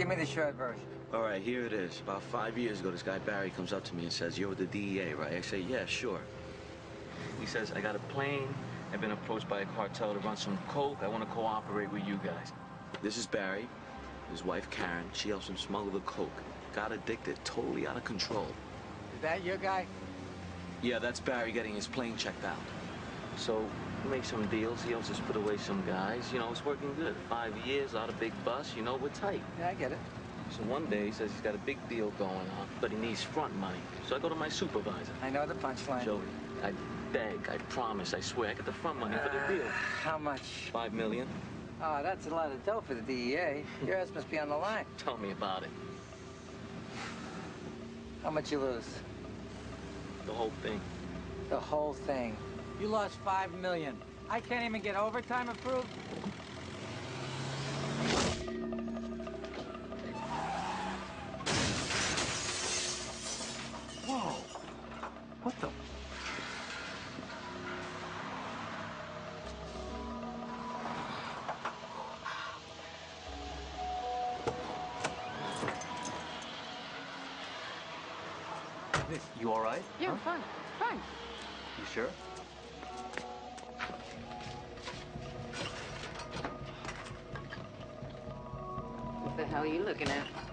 Give me the short version. All right, here it is. About five years ago, this guy Barry comes up to me and says, You're with the DEA, right? I say, Yeah, sure. He says, I got a plane. I've been approached by a cartel to run some coke. I want to cooperate with you guys. This is Barry. His wife, Karen. She helps him smuggle the coke. Got addicted, totally out of control. Is that your guy? Yeah, that's Barry getting his plane checked out. So, make some deals. He us put away some guys. You know, it's working good. Five years, out a big bus. You know, we're tight. Yeah, I get it. So one day he says he's got a big deal going on, but he needs front money. So I go to my supervisor. I know the punchline. Joey, I beg, I promise, I swear, I get the front money for the uh, deal. How much? Five million. Oh, that's a lot of dough for the DEA. Your ass must be on the line. Tell me about it. How much you lose? The whole thing. The whole thing. You lost five million. I can't even get overtime approved. Whoa. What the? You all right? Yeah, fine, fine. You sure? Hell are you looking at?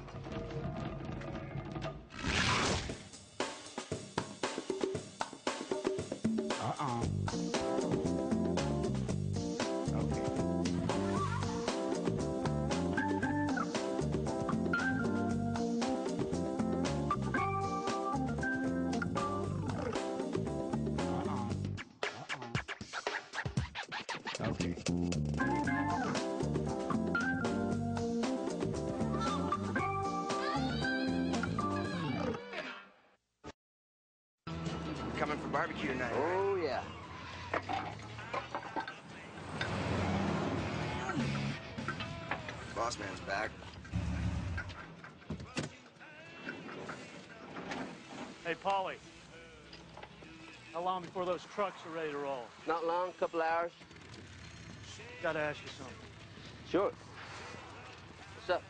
Long before those trucks are ready to roll? Not long, couple hours. Gotta ask you something. Sure. What's up?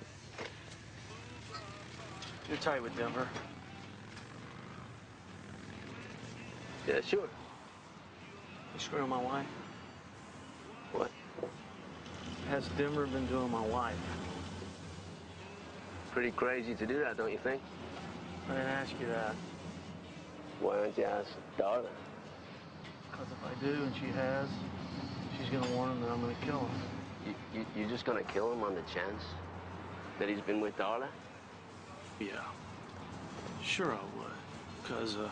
You're tight with Denver. Yeah, sure. You screwing my wife? What? Has Denver been doing my wife? Pretty crazy to do that, don't you think? I didn't ask you that. Why don't you ask Darla? Because if I do and she has, she's gonna warn him that I'm gonna kill him. You, you, you're just gonna kill him on the chance that he's been with Darla? Yeah. Sure I would. Because, uh,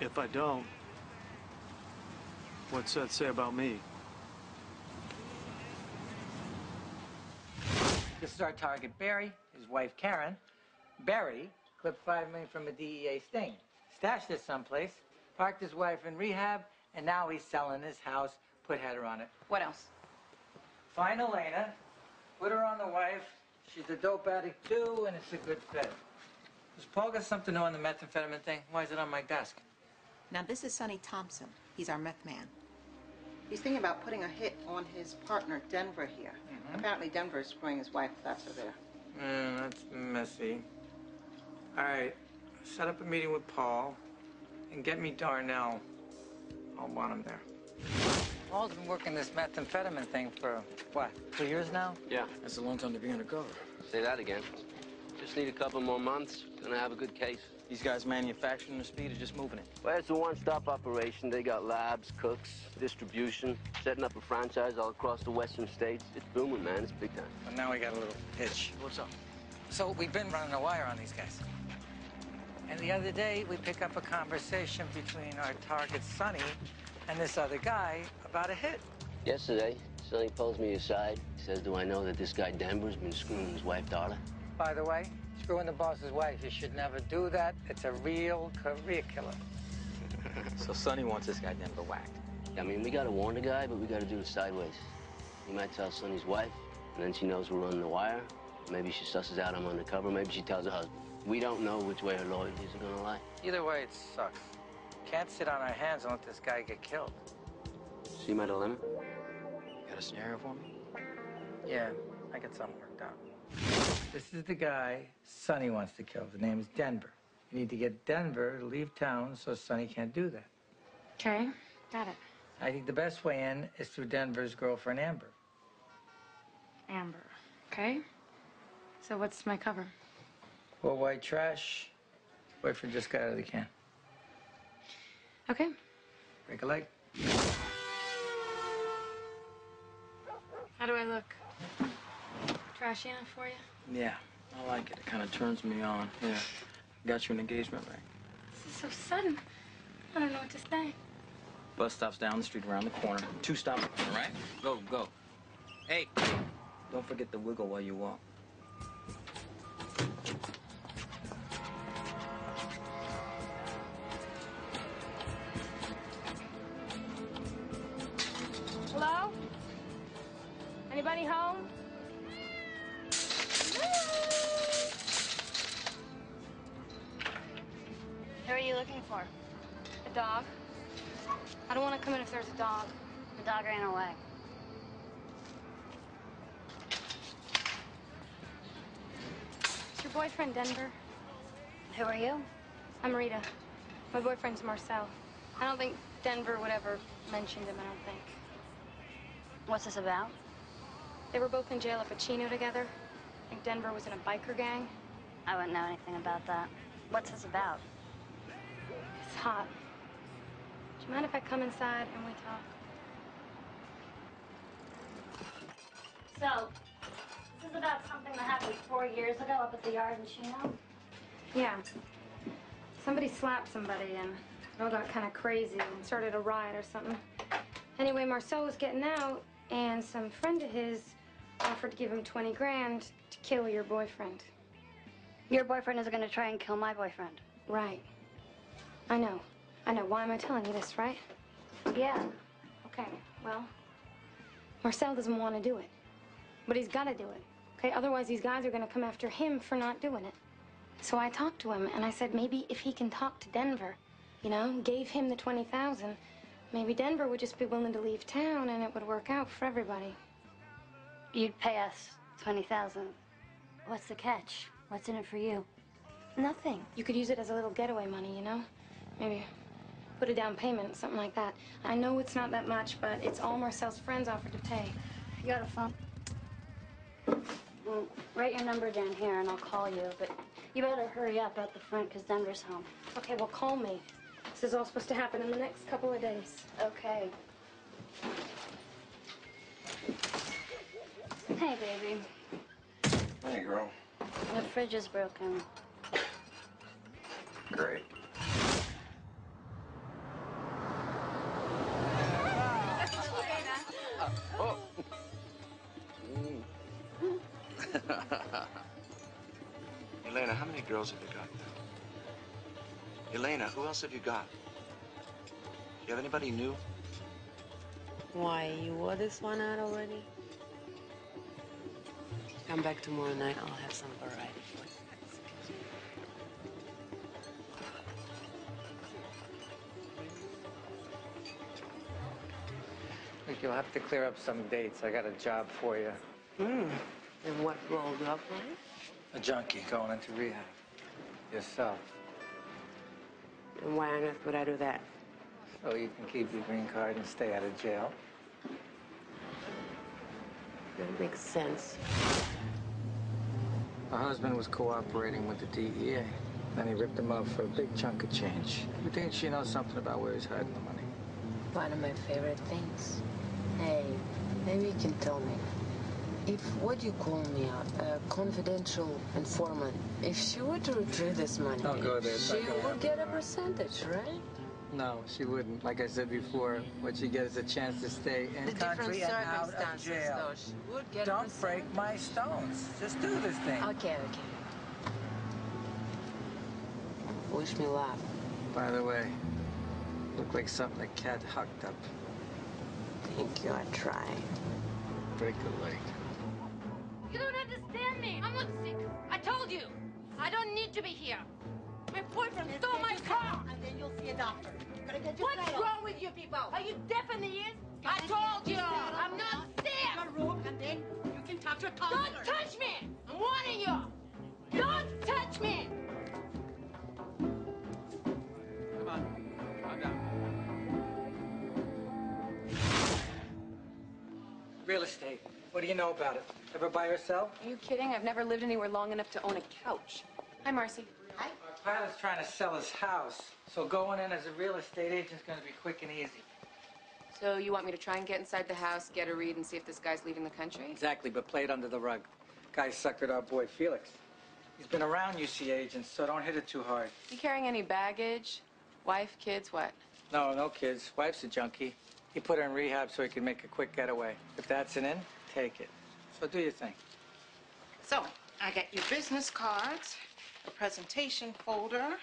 if I don't, what's that say about me? This is our target, Barry, his wife, Karen. Barry clipped five million from a DEA sting, stashed it someplace, parked his wife in rehab, and now he's selling his house, put header on it. What else? Find Elena, put her on the wife. She's a dope addict too, and it's a good fit. Does Paul got something to know on the methamphetamine thing? Why is it on my desk? Now, this is Sonny Thompson. He's our meth man. He's thinking about putting a hit on his partner, Denver, here. Apparently, Denver is screwing his wife. That's her there. Mm, that's messy. All right, set up a meeting with Paul and get me Darnell. I'll want him there. Paul's been working this methamphetamine thing for, what, two years now? Yeah. That's a long time to be undercover. Say that again. Just need a couple more months, gonna have a good case. These guys manufacturing the speed or just moving it? Well, it's a one-stop operation. They got labs, cooks, distribution, setting up a franchise all across the western states. It's booming, man. It's big time. But now we got a little hitch. What's up? So we've been running a wire on these guys. And the other day, we pick up a conversation between our target, Sonny, and this other guy about a hit. Yesterday, Sonny pulls me aside. He says, do I know that this guy Denver's been screwing his wife, Darla? By the way, screwing the boss's wife, you should never do that. It's a real career killer. So Sonny wants this guy Denver whacked. I mean, we gotta warn the guy, but we gotta do it sideways. He might tell Sonny's wife, and then she knows we're on the wire. Maybe she susses out I'm undercover. Maybe she tells her husband. We don't know which way her loyalties are gonna lie. Either way, it sucks. Can't sit on our hands and let this guy get killed. See my dilemma? Got a scenario for me? Yeah, I got something worked out. This is the guy Sonny wants to kill. The name is Denver. You need to get Denver to leave town so Sonny can't do that. Okay, got it. I think the best way in is through Denver's girlfriend, Amber. Amber. Okay. So what's my cover? Well, white trash. Boyfriend just got out of the can. Okay. Break a leg. How do I look? Trashy enough for you? Yeah, I like it. It kind of turns me on. Yeah. Got you an engagement ring. This is so sudden. I don't know what to say. Bus stop's down the street around the corner. Two stops, all right? Go, go. Hey, don't forget to wiggle while you walk. Boyfriend Denver? Who are you? I'm Rita. My boyfriend's Marcel. I don't think Denver would ever mention him, I don't think. What's this about? They were both in jail at Pacino together. I think Denver was in a biker gang. I wouldn't know anything about that. What's this about? It's hot. Do you mind if I come inside and we talk? So, is about something that happened four years ago up at the yard in Chino? Yeah. Somebody slapped somebody and it all got kind of crazy and started a riot or something. Anyway, Marcel was getting out and some friend of his offered to give him 20 grand to kill your boyfriend. Your boyfriend is gonna try and kill my boyfriend. Right. I know. I know. Why am I telling you this, right? Yeah. Okay, well, Marcel doesn't want to do it. But he's got to do it. Okay, otherwise these guys are going to come after him for not doing it. So I talked to him and I said maybe if he can talk to Denver, you know, gave him the 20,000, maybe Denver would just be willing to leave town and it would work out for everybody. You'd pay us 20000 What's the catch? What's in it for you? Nothing. You could use it as a little getaway money, you know? Maybe put a down payment, something like that. I know it's not that much, but it's all Marcel's friends offered to pay. You got a phone? Well, write your number down here and I'll call you, but you better hurry up out the front because Denver's home. Okay, well, call me. This is all supposed to happen in the next couple of days. Okay. Hey, baby. Hey, girl. The fridge is broken. Great. Elena, how many girls have you got now? Elena, who else have you got? You have anybody new? Why, you wore this one out already? Come back tomorrow night, I'll have some variety for you. Look, you'll have to clear up some dates. I got a job for you. Hmm. And what role do I play? A junkie going into rehab. Yourself. And why on earth would I do that? So you can keep your green card and stay out of jail. That makes sense. My husband was cooperating with the DEA. Then he ripped him off for a big chunk of change. You think she knows something about where he's hiding the money? One of my favorite things. Hey, maybe you can tell me. If what do you call me a, a confidential informant, if she were to retrieve this money, oh, go there, she uh, would happen. get a percentage, right? No, she wouldn't. Like I said before, what she gets is a chance to stay in The country and out of jail. though. She would get Don't break my stones. Just do this thing. Okay, okay. Wish me luck. By the way, look like something a cat hucked up. Thank you, I try. Break a leg. You don't understand me. I'm not sick. I told you. I don't need to be here. My boyfriend they stole my car. And then you'll see a doctor. What's wrong with you people? Are you deaf in the ears? Can I, told you. I'm not sick. Your room, and then you can talk to a doctor. Don't touch me. I'm warning you. Don't touch me. Come on. Calm down. Real estate. What do you know about it? Ever by yourself? Are you kidding? I've never lived anywhere long enough to own a couch. Hi, Marcy. Hi. Our pilot's trying to sell his house, so going in as a real estate agent's gonna be quick and easy. So you want me to try and get inside the house, get a read, and see if this guy's leaving the country? Exactly, but play it under the rug. Guy suckered our boy Felix. He's been around UC agents, so don't hit it too hard. You carrying any baggage? Wife, kids, what? No, no kids. Wife's a junkie. He put her in rehab so he could make a quick getaway. If that's an in, take it. So do your thing. So, I got your business cards, a presentation folder,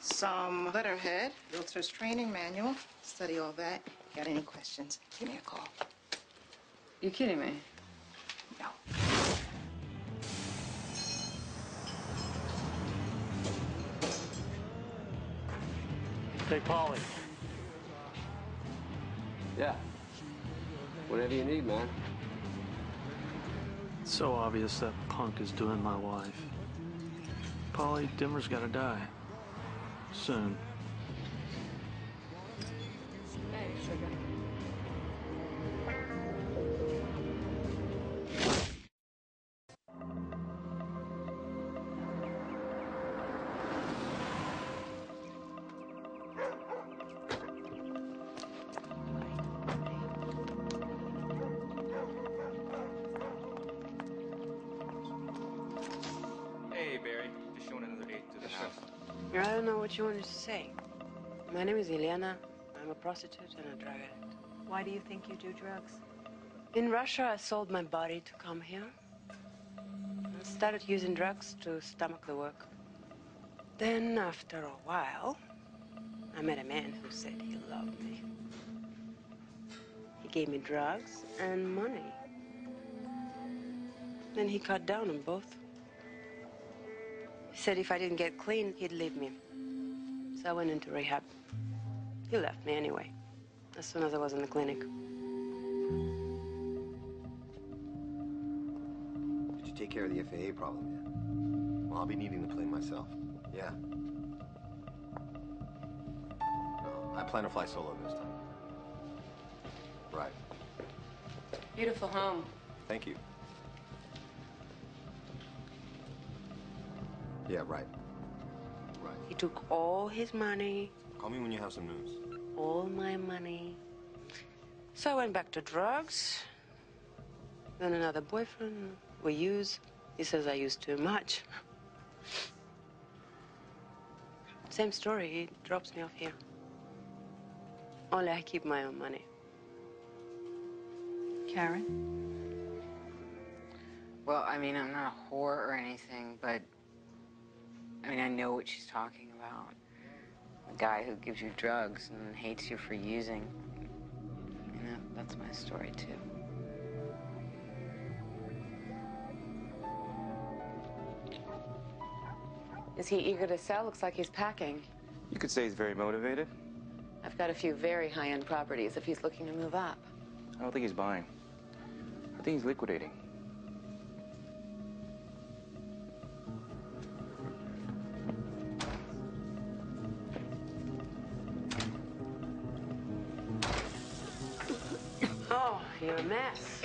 some letterhead, realtor's training manual. Study all that. Got any questions? Give me a call. You kidding me? No. Hey, Polly. Yeah. Whatever you need, man. It's so obvious that punk is doing my wife. Polly, Denver's gotta die. Soon. Prostitute and a drug addict. Why do you think you do drugs? In Russia, I sold my body to come here. I started using drugs to stomach the work. Then, after a while, I met a man who said he loved me. He gave me drugs and money. Then he cut down on both. He said if I didn't get clean, he'd leave me. So I went into rehab. He left me anyway, as soon as I was in the clinic. Did you take care of the FAA problem yet? Well, I'll be needing the plane myself. Yeah. No, I plan to fly solo this time. Right. Beautiful home. Thank you. Yeah, right. Right. He took all his money, Call me when you have some news. All my money. So I went back to drugs. Then another boyfriend. We use. He says I use too much. Same story. He drops me off here. Only I keep my own money. Karen? Well, I mean, I'm not a whore or anything, but I mean, I know what she's talking about. Guy who gives you drugs and hates you for using. You know, that's my story, too. Is he eager to sell? Looks like he's packing. You could say he's very motivated. I've got a few very high-end properties if he's looking to move up. I don't think he's buying. I think he's liquidating. Mess.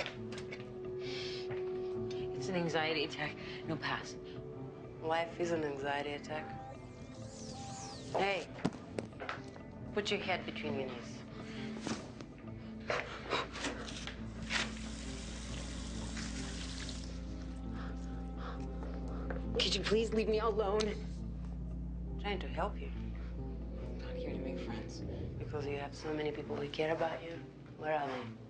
It's an anxiety attack. No pass. Life is an anxiety attack. Hey, put your head between your knees. Could you please leave me alone? trying to help you. I'm Not here to make friends. Because you have so many people who care about you. Where are they?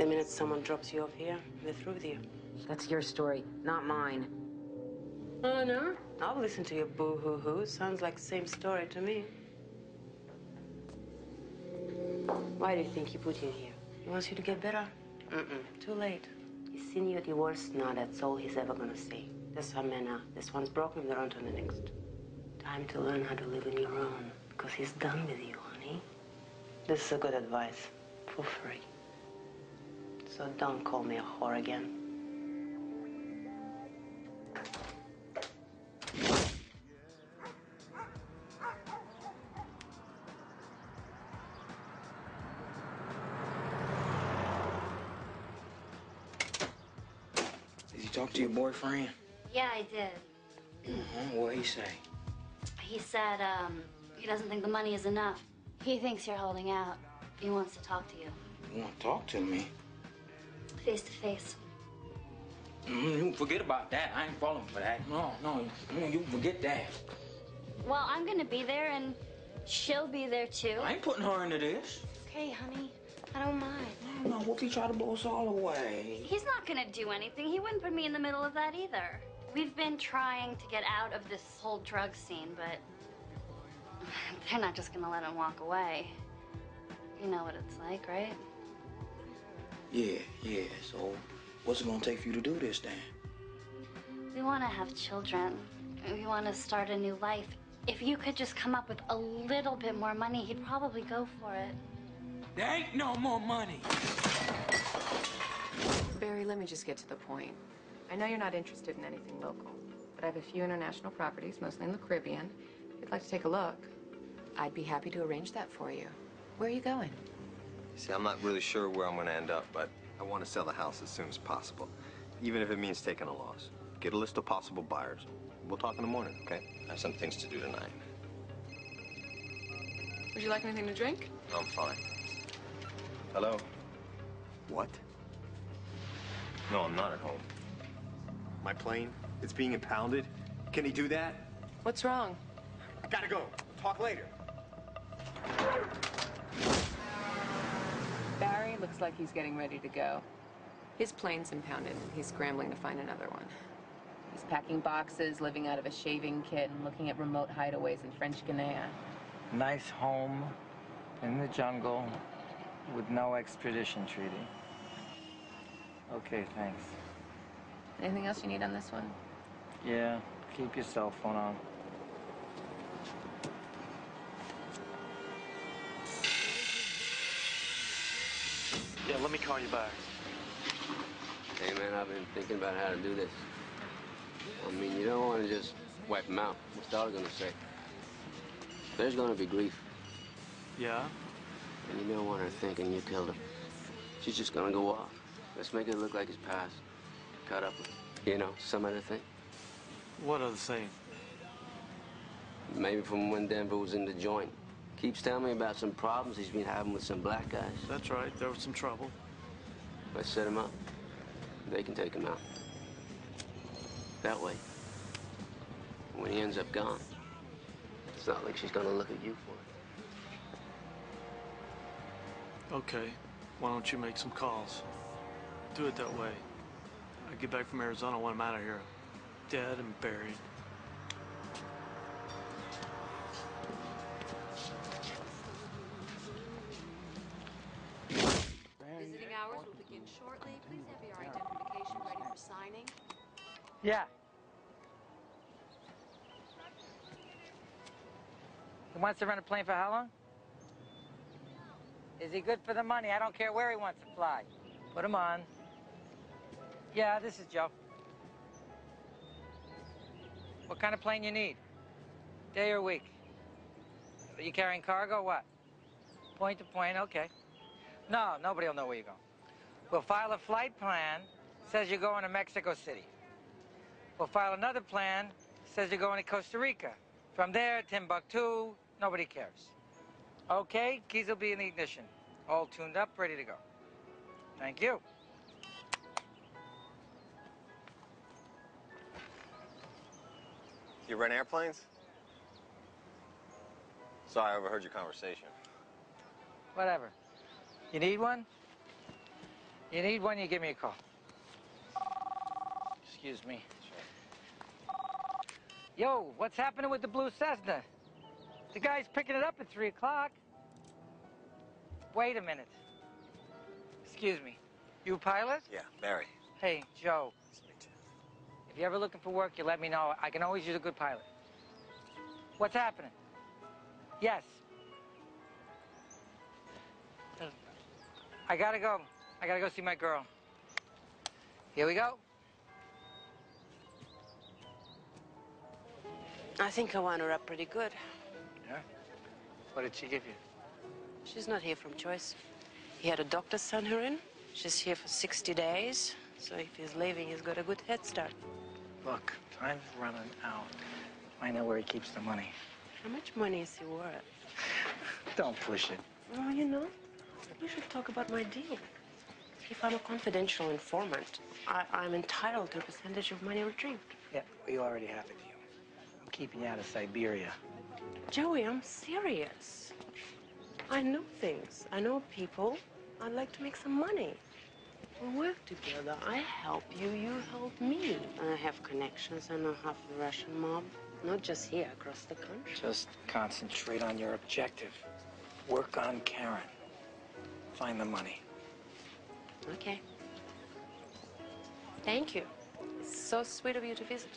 The minute someone drops you off here, they're through with you. That's your story, not mine. Oh, no? I'll listen to your boo-hoo-hoo. Sounds like the same story to me. Why do you think he put you here? He wants you to get better? Mm-mm. Too late. He's seen you worst. Now that's all he's ever gonna see. There's some men now. Uh, this one's broken, they're on to the next. Time to learn how to live on your own. Because he's done with you, honey. This is a good advice. For free so don't call me a whore again. Did you talk to your boyfriend? Yeah, I did. Mm -hmm. What did he say? He said, um, he doesn't think the money is enough. He thinks you're holding out. He wants to talk to you. You want to talk to me? Face to face. Mm, you forget about that. I ain't falling for that. No, no, no, you forget that. Well, I'm gonna be there and she'll be there too. I ain't putting her into this. Okay, honey. I don't mind. No, no, Whoopi tried to blow us all away. He's not gonna do anything. He wouldn't put me in the middle of that either. We've been trying to get out of this whole drug scene, but they're not just gonna let him walk away. You know what it's like, right? Yeah, yeah. So, what's it gonna take for you to do this then? We want to have children. We want to start a new life. If you could just come up with a little bit more money, he'd probably go for it. There ain't no more money. Barry, let me just get to the point. I know you're not interested in anything local, but I have a few international properties, mostly in the Caribbean. If you'd like to take a look, I'd be happy to arrange that for you. Where are you going? See, I'm not really sure where I'm going to end up, but I want to sell the house as soon as possible, even if it means taking a loss. Get a list of possible buyers. We'll talk in the morning, okay? I have some things to do tonight. Would you like anything to drink? No, I'm fine. Hello? What? No, I'm not at home. My plane? It's being impounded? Can he do that? What's wrong? I gotta go. Talk later. Looks like he's getting ready to go. His plane's impounded, and he's scrambling to find another one. He's packing boxes, living out of a shaving kit, and looking at remote hideaways in French Guiana. Nice home in the jungle with no extradition treaty. Okay, thanks. Anything else you need on this one? Yeah, keep your cell phone on. Yeah, let me call you back. Hey, man, I've been thinking about how to do this. I mean, you don't want to just wipe him out. What's Darla gonna say? There's gonna be grief. Yeah? And you don't want her thinking you killed him. She's just gonna go off. Let's make it look like his past. Cut up you know, some other thing. What other thing? Maybe from when Denver was in the joint. Keeps telling me about some problems he's been having with some black guys. That's right. There was some trouble. Let's set him up. They can take him out. That way, when he ends up gone, it's not like she's gonna look at you for it. Okay. Why don't you make some calls? Do it that way. I get back from Arizona when I'm out of here. Dead and buried. Yeah. He wants to rent a plane for how long? Is he good for the money? I don't care where he wants to fly. Put him on. Yeah, this is Joe. What kind of plane you need? Day or week? Are you carrying cargo what? Point to point, okay. No, nobody will know where you're going. We'll file a flight plan, says you're going to Mexico City. We'll file another plan, says you're going to Costa Rica. From there, Timbuktu, nobody cares. Okay, keys will be in the ignition. All tuned up, ready to go. Thank you. You rent airplanes? Sorry, I overheard your conversation. Whatever. You need one? You need one, you give me a call. Excuse me. Yo, what's happening with the blue Cessna? The guy's picking it up at 3 o'clock. Wait a minute. Excuse me. You a pilot? Yeah, Barry. Hey, Joe. If you're ever looking for work, you let me know. I can always use a good pilot. What's happening? Yes. I gotta go. I gotta go see my girl. Here we go. I think I wound her up pretty good. Yeah? What did she give you? She's not here from choice. He had a doctor send her in. She's here for 60 days. So if he's leaving, he's got a good head start. Look, time's running out. I know where he keeps the money. How much money is he worth? Don't push it. Well, you know, we should talk about my deal. If I'm a confidential informant, I, I'm entitled to a percentage of money retrieved. Yeah, we already have it. Keeping you out of Siberia. Joey, I'm serious. I know things. I know people. I'd like to make some money. We'll work together. I help you, you help me. I have connections. I know half the Russian mob. Not just here, across the country. Just concentrate on your objective. Work on Karen. Find the money. Okay. Thank you. It's so sweet of you to visit.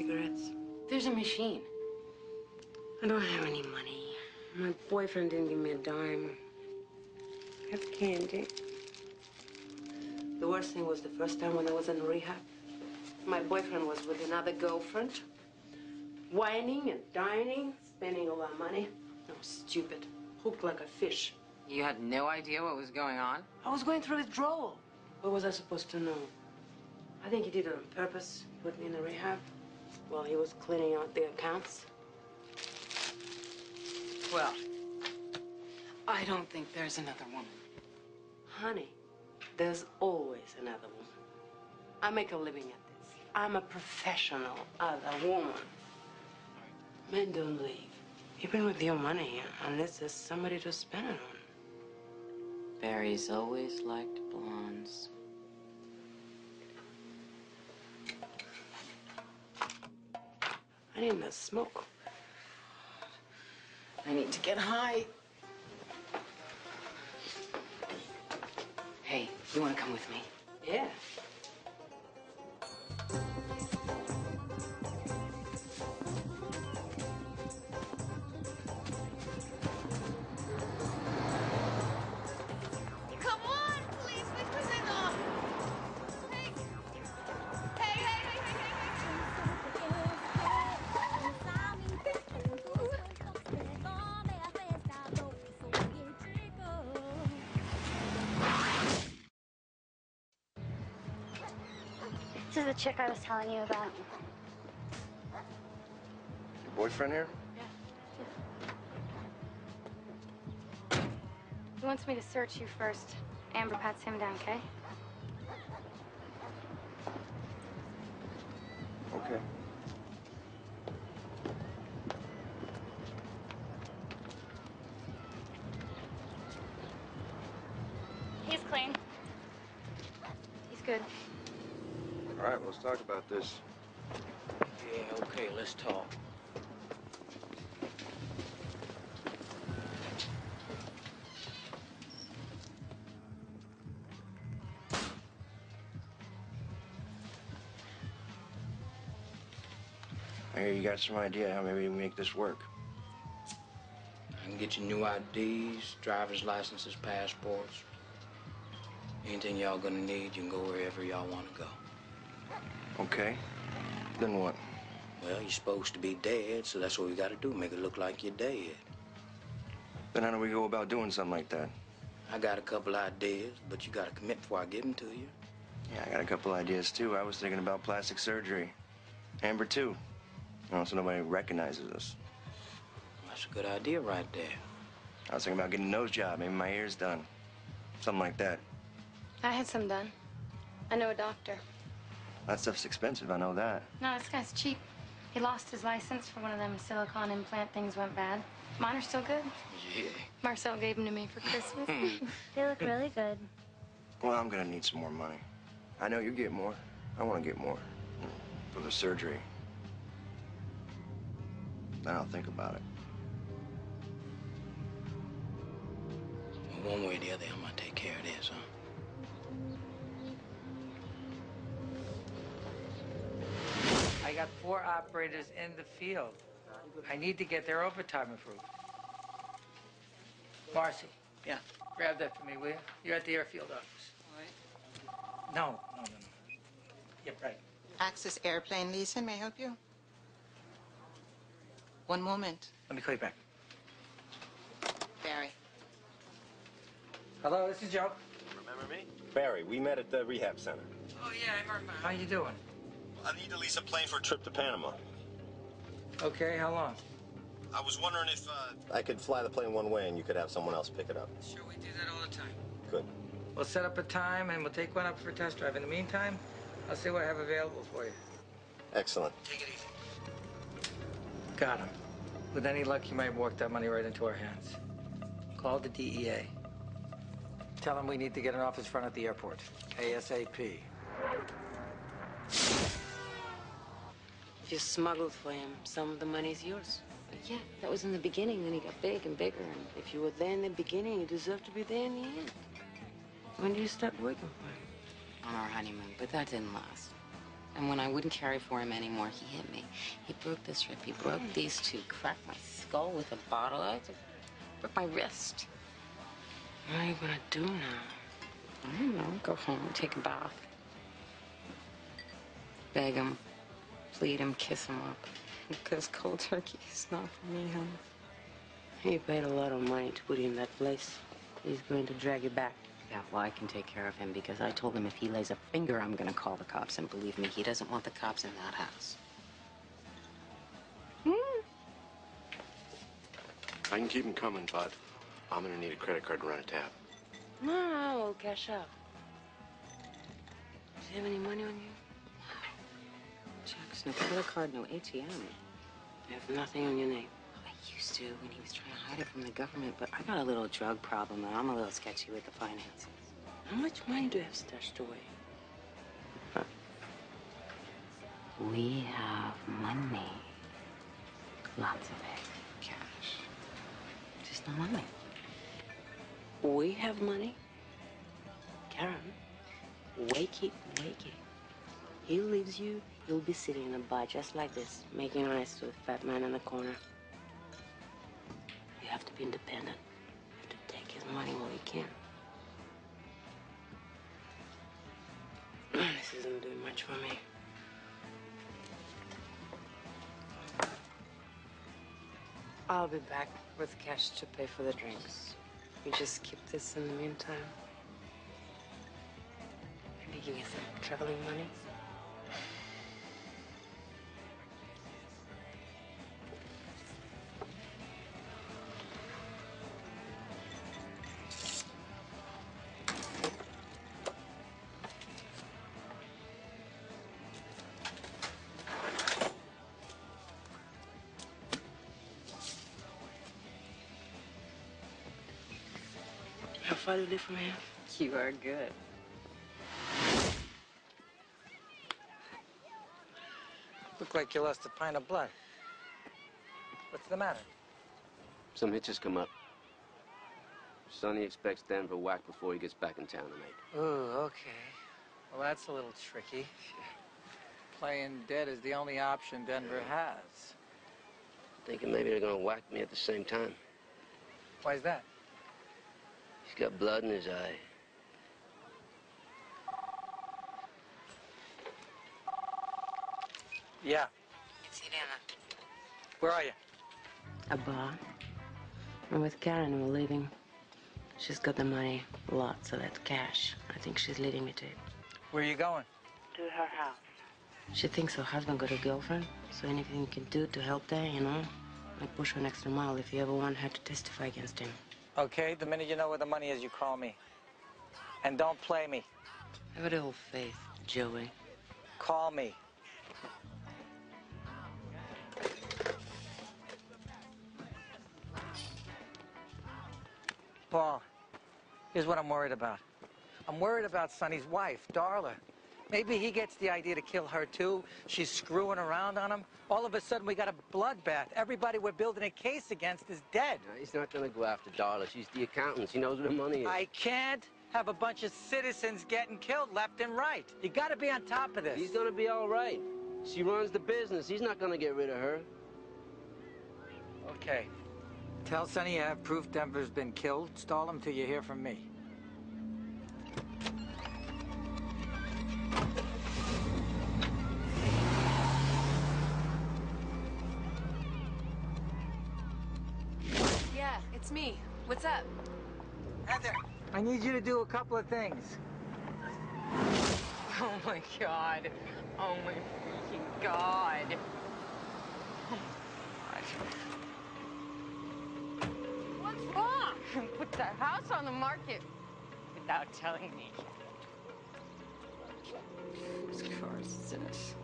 Cigarettes? There's a machine. I don't have any money. My boyfriend didn't give me a dime. I have candy. The worst thing was the first time when I was in rehab. My boyfriend was with another girlfriend, whining and dining, spending all our money. I was stupid, hooked like a fish. You had no idea what was going on? I was going through withdrawal. What was I supposed to know? I think he did it on purpose, put me in the rehab while he was cleaning out the accounts. Well, I don't think there's another woman. Honey, there's always another woman. I make a living at this. I'm a professional other woman. Men don't leave, even with your money, unless there's somebody to spend it on. Barry's always liked blondes. I need to smoke. I need to get high. Hey, you want to come with me? Yeah. Is the chick I was telling you about. Your boyfriend here? Yeah. He wants me to search you first. Amber pats him down? Okay. You got some idea how maybe we make this work. I can get you new IDs, driver's licenses, passports. Anything y'all gonna need, you can go wherever y'all wanna go. Okay. Then what? Well, you're supposed to be dead, so that's what we gotta do, make it look like you're dead. Then how do we go about doing something like that? I got a couple ideas, but you gotta commit before I give them to you. Yeah, I got a couple ideas too. I was thinking about plastic surgery. Amber too. You know, so nobody recognizes us. That's a good idea right there. I was thinking about getting a nose job. Maybe my ear's done. Something like that. I had some done. I know a doctor. That stuff's expensive. I know that. No, this guy's cheap. He lost his license for one of them silicone implant things went bad. Mine are still good. Yeah. Marcel gave them to me for Christmas. they look really good. Well, I'm gonna need some more money. I know you get more. I want to get more for the surgery. Then I'll think about it. Well, one way or the other, I'm gonna take care of this, huh? I got four operators in the field. I need to get their overtime approved. Marcy, yeah, grab that for me, will you? You're at the airfield office. No, no, no, no. Yep, right. Access Airplane Leasing, may I help you? One moment. Let me call you back. Barry. Hello, this is Joe. Remember me? Barry, we met at the rehab center. Oh, yeah, I remember. How you doing? I need to lease a plane for a trip to Panama. Okay, how long? I was wondering if uh, I could fly the plane one way and you could have someone else pick it up. Sure, we do that all the time. Good. We'll set up a time and we'll take one up for a test drive. In the meantime, I'll see what I have available for you. Excellent. Take it easy. Got him. With any luck, you might walk that money right into our hands. Call the DEA. Tell them we need to get an office front at the airport. ASAP. If you smuggled for him, some of the money's yours. But yeah, that was in the beginning, then he got big and bigger. And if you were there in the beginning, you deserve to be there in the end. When do you start working for him? On our honeymoon, but that didn't last. And when I wouldn't carry for him anymore, he hit me. He broke this rib. He broke mm. these two, cracked my skull with a bottle. I broke my wrist. What are you gonna do now? I don't know. Go home, take a bath. Beg him, plead him, kiss him up. Because cold turkey is not for me, honey. He paid a lot of money to put you in that place. He's going to drag you back. Yeah, well, I can take care of him because I told him if he lays a finger, I'm gonna call the cops. And believe me, he doesn't want the cops in that house. Hmm. I can keep him coming, but I'm gonna need a credit card to run a tab. No, no, we'll cash out. Do you have any money on you? No. Checks, no credit card, no ATM. I have nothing on your name. Used to when he was trying to hide it from the government, but I got a little drug problem and I'm a little sketchy with the finances. How much money do you have stashed away? We have money. Lots of it. Cash. Just no money. We have money? Karen, wakey, wakey. He leaves you, you'll be sitting in a bar just like this, making eyes to a fat man in the corner. You have to be independent. You have to take his money while you can. this isn't doing much for me. I'll be back with cash to pay for the drinks. You just keep this in the meantime. Maybe give me some traveling money. How far do you live from here? You are good. Look like you lost a pint of blood. What's the matter? Some hitches come up. Sonny expects Denver whacked before he gets back in town tonight. Ooh, okay. Well, that's a little tricky. Playing dead is the only option Denver has. Thinking maybe they're gonna whack me at the same time. Why's that? He's got blood in his eye. Yeah. It's Irena. Where are you? A bar. I'm with Karen. We're leaving. She's got the money. Lots of it. Cash. I think she's leading me to it. Where are you going? To her house. She thinks her husband got a girlfriend, so anything you can do to help there, you know? I'd push her an extra mile if you ever want her to testify against him. Okay, the minute you know where the money is, you call me. And don't play me. Have a little faith, Joey. Call me. Paul, here's what I'm worried about. I'm worried about Sonny's wife, Darla. Maybe he gets the idea to kill her too. She's screwing around on him. All of a sudden, we got a bloodbath. Everybody we're building a case against is dead. No, he's not gonna go after Darla. She's the accountant. She knows where the money is. I can't have a bunch of citizens getting killed left and right. You got to be on top of this. He's gonna be all right. She runs the business. He's not gonna get rid of her. Okay. Tell Sonny you have proof Denver's been killed. Stall him till you hear from me. It's me. What's up? Heather, I need you to do a couple of things. Oh my god. Oh my freaking god. Oh my god. What's wrong? Put the house on the market without telling me. Whose car is this? Barry?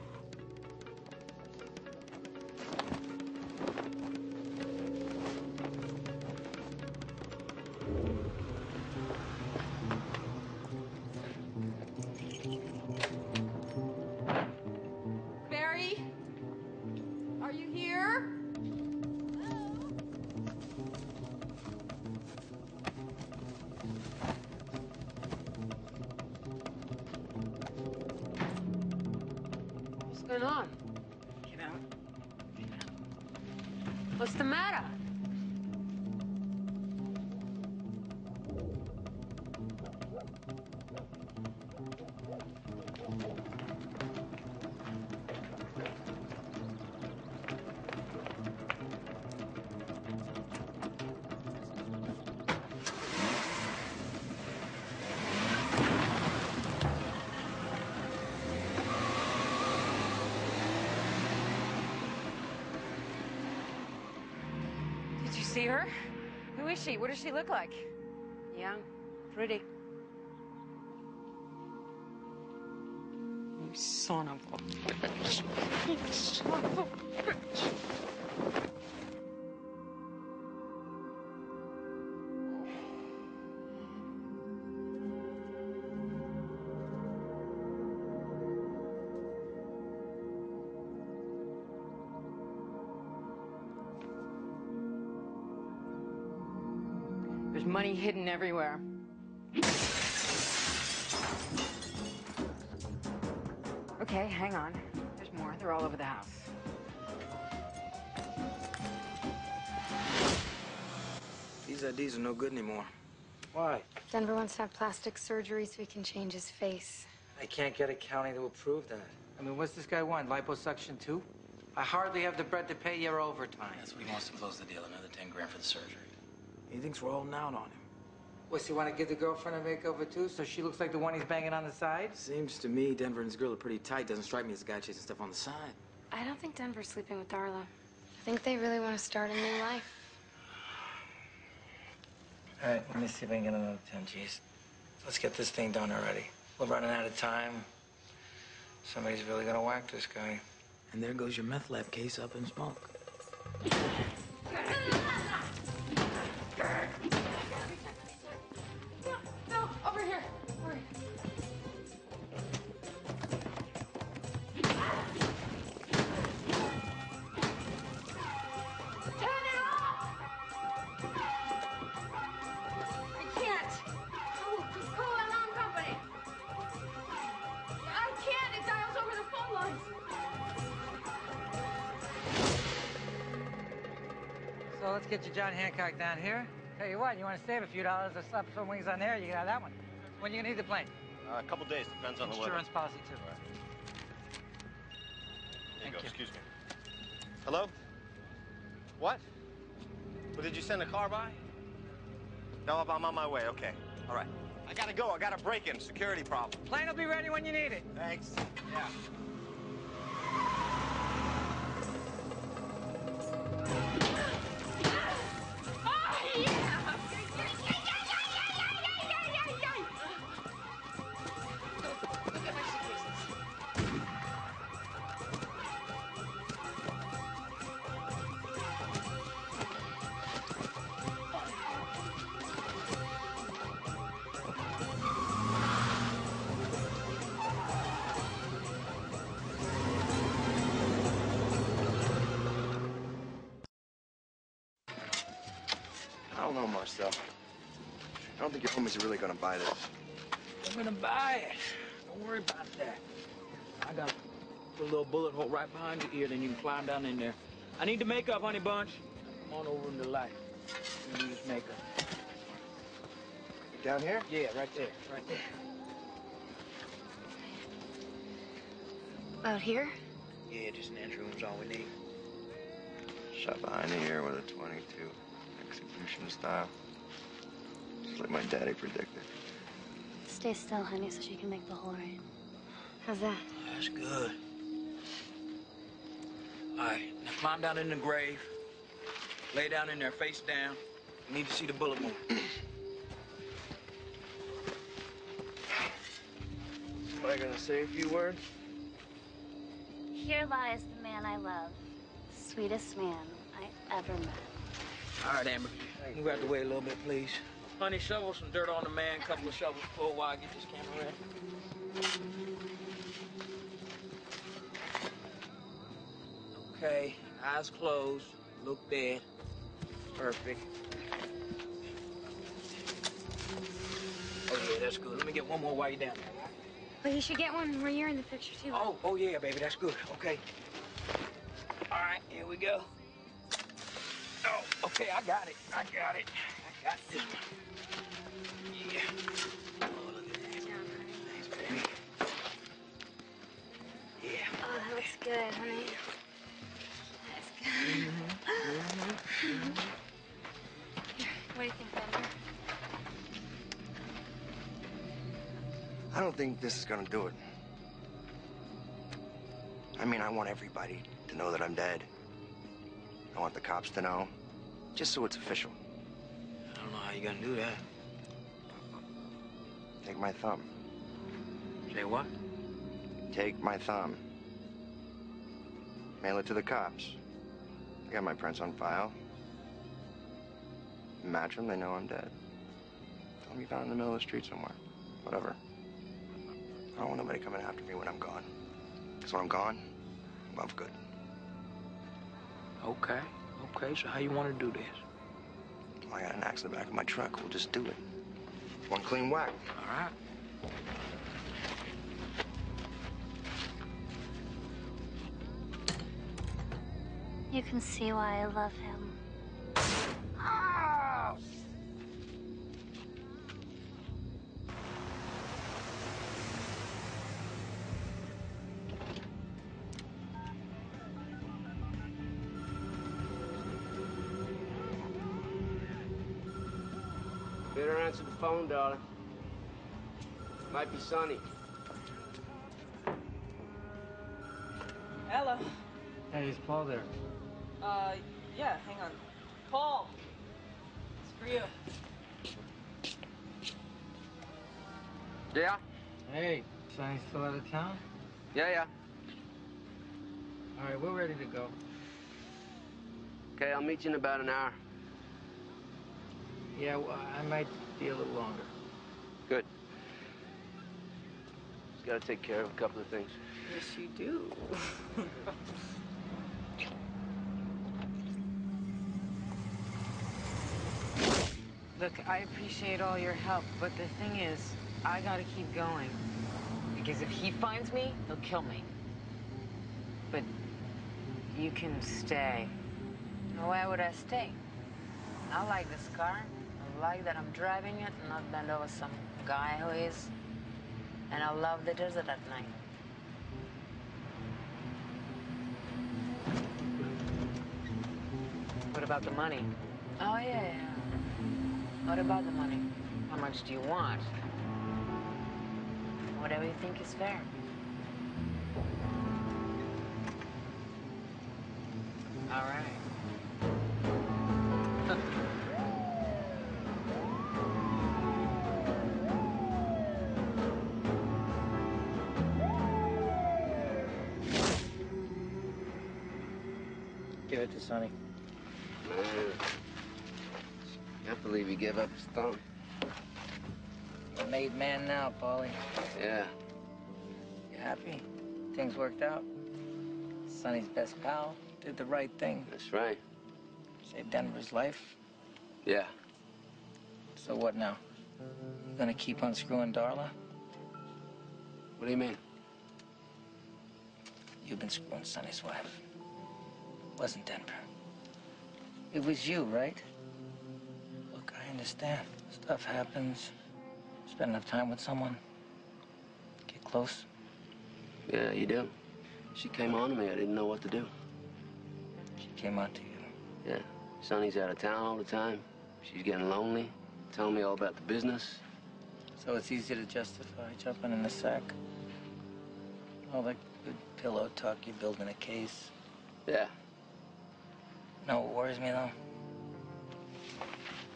Going on? Get out. What's the matter? See her? Who is she? What does she look like? There's money hidden everywhere. Okay, hang on. There's more. They're all over the house. These IDs are no good anymore. Why? Denver wants to have plastic surgery so he can change his face. I can't get a county to approve that. I mean, what's this guy want? Liposuction too? I hardly have the bread to pay your overtime. That's what he wants to close the deal. Another 10 grand for the surgery. He thinks we're holding out on him. What's he want to give the girlfriend a makeover too, so she looks like the one he's banging on the side? Seems to me Denver and his girl are pretty tight. Doesn't strike me as a guy chasing stuff on the side. I don't think Denver's sleeping with Darla. I think they really want to start a new life. All right, let me see if I can get another 10 G's. Let's get this thing done already. We're running out of time. Somebody's really gonna whack this guy. And there goes your meth lab case up in smoke. let's get you John Hancock down here. Tell you what, you want to save a few dollars or slap some wings on there, you can have that one. When you gonna need the plane? Uh, a couple days, depends on the weather. Insurance policy too. There you go, excuse me. Hello? What? Well, did you send a car by? No, I'm on my way, okay. All right. I gotta go, I got a break-in, security problem. Plane will be ready when you need it. Thanks. Yeah. Don't know, Marcel. I don't think your homies are really gonna buy this. I'm gonna buy it. Don't worry about that. I got a little bullet hole right behind your ear, then you can climb down in there. I need the makeup, honey bunch. Come on over in the light. You use makeup. Down here? Yeah, right there, right there. Out here? Yeah, just an entry room's all we need. Shot behind the ear with a 22. Execution style. Just like my daddy predicted. Stay still, honey, so she can make the hole right. How's that? That's good. All right, now climb down in the grave. Lay down in there, face down. You need to see the bullet move. Am I gonna say a few words? Here lies the man I love, sweetest man I ever met. All right, Amber. Move out the way a little bit, please. Honey, shovel some dirt on the man. Couple of shovels full while I get this camera ready. Okay, eyes closed. Look dead. Perfect. Oh yeah, that's good. Let me get one more while you're down there. Well, you should get one where you're in the picture, too. Oh, oh yeah, baby, that's good. Okay. All right, here we go. Oh, okay, I got it. I got it. I got this one. Yeah. Oh, look at that. Thanks, baby. Yeah. Oh, that looks good, honey. That's good. Here, what do you think, Denver? I don't think this is gonna do it. I mean, I want everybody to know that I'm dead. I want the cops to know, just so it's official. I don't know how you're gonna do that. Take my thumb. Say what? Take my thumb. Mail it to the cops. I got my prints on file. Match them, they know I'm dead. Tell them you found in the middle of the street somewhere. Whatever. I don't want nobody coming after me when I'm gone. Because when I'm gone, for good. Okay. Okay, so how you want to do this? Oh, I got an axe in the back of my truck. We'll just do it. One clean whack. All right. You can see why I love him. Might be Sonny. Ella. Hey, is Paul there? Uh, yeah, hang on. Paul! It's for you. Yeah? Hey, Sonny's still out of town? Yeah, yeah. All right, we're ready to go. Okay, I'll meet you in about an hour. Yeah, well, I might be a little longer. Good. Just gotta take care of a couple of things. Yes, you do. Look, I appreciate all your help, but the thing is, I gotta keep going. Because if he finds me, he'll kill me. But you can stay. Why would I stay? I like this car. I like that I'm driving it not bend over some guy who is. And I love the desert at night. What about the money? Oh, yeah, yeah. What about the money? How much do you want? Whatever you think is fair. All right. It to Sonny. Man. Can't believe he gave up his thumb. A made man now, Paulie. Yeah. You happy? Things worked out? Sonny's best pal did the right thing. That's right. Saved Denver's life. Yeah. So what now? You gonna keep unscrewing Darla? What do you mean? You've been screwing Sonny's wife. Wasn't Denver. It was you, right? Look, I understand. Stuff happens. Spend enough time with someone. Get close. Yeah, you do. She came on to me. I didn't know what to do. She came on to you. Yeah. Sonny's out of town all the time. She's getting lonely, telling me all about the business. So it's easy to justify jumping in the sack. All that good pillow talk you build in a case. Yeah. No, what worries me though?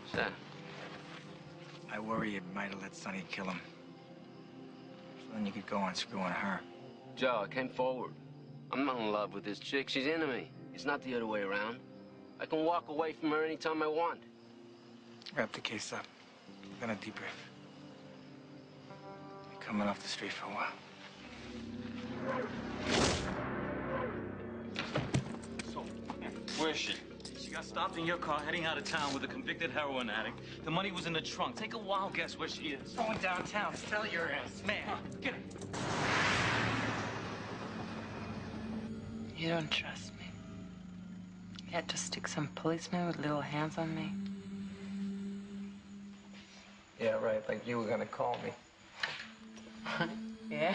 What's that? I worry you might have let Sonny kill him. So then you could go on screwing her. Joe, I came forward. I'm not in love with this chick. She's into me. It's not the other way around. I can walk away from her anytime I want. Wrap the case up. We're gonna debrief. You're coming off the street for a while. Where is she? She got stopped in your car heading out of town with a convicted heroin addict. The money was in the trunk. Take a wild guess where she is. Going downtown. Tell your ass, man. Get it. You don't trust me. You had to stick some policemen with little hands on me. Yeah, right. Like you were gonna call me. yeah.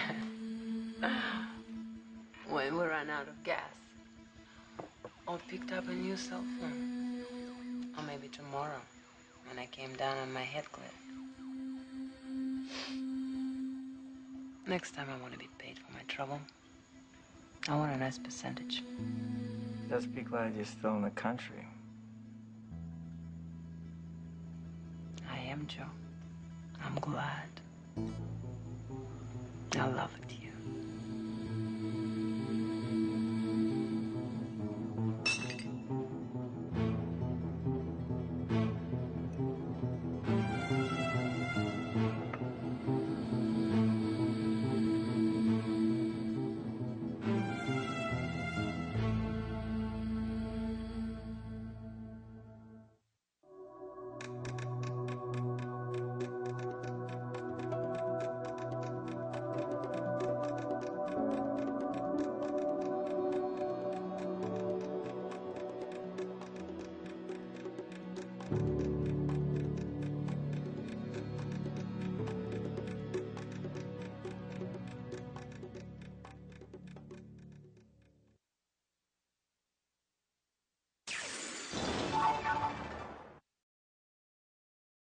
When we ran out of gas. Or picked up a new cell phone. Or maybe tomorrow, when I came down on my head clip. Next time I want to be paid for my trouble. I want a nice percentage. Just be glad you're still in the country. I am, Joe. I'm glad. I love